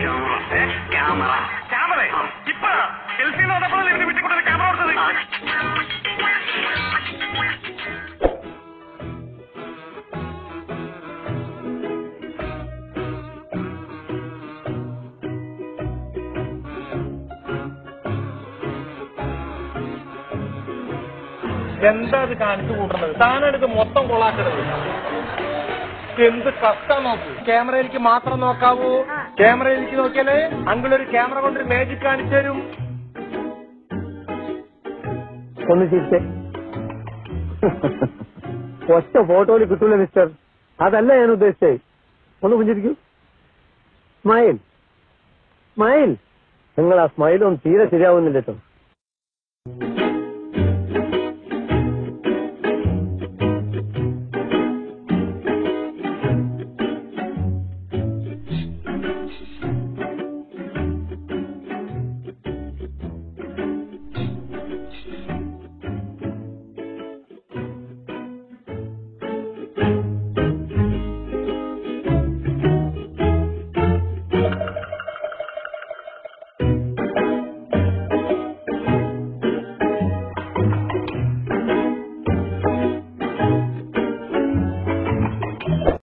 Camera camera എന്താ അത് കാണിച്ചു കൂട്ടുന്നത്? താനെടുത്ത് മൊത്തം കൊളാക്കണത് എന്ത് കഷ്ടം നോക്കൂ. ക്യാമറയിലേക്ക് മാത്രം നോക്കാവൂ. ക്യാമറയിലേക്ക് നോക്കിയാലേ അങ്കിൾ ഒരു ക്യാമറ കൊണ്ടൊരു മാജിക് കാണിച്ചു തരും. ഒന്ന് ചിരിച്ചേ. ഒറ്റ ഫോട്ടോയിൽ കിട്ടൂല മിസ്റ്റർ അതല്ല ഞാൻ ഉദ്ദേശിച്ചേ. ഒന്ന് പുഞ്ചിരിക്കൂ. സ്മൈൽ. സ്മൈൽ. നിങ്ങൾ ആ സ്മൈലൊന്നും തീരെ ശരിയാവുന്നില്ല കേട്ടോ